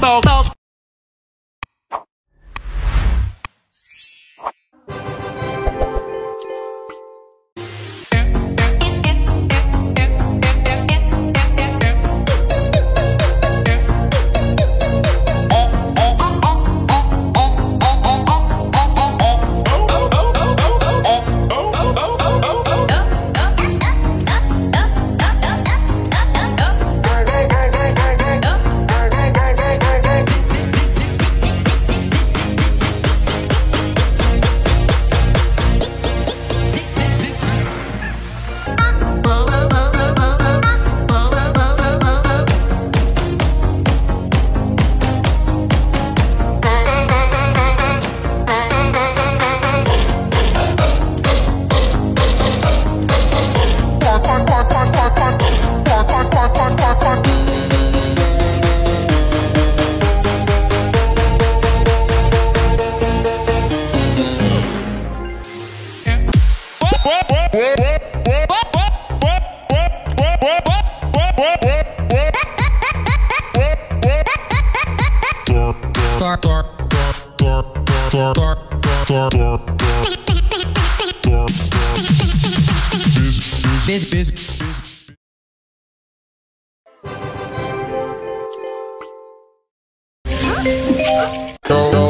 talk, talk. Biz, biz, biz. Go.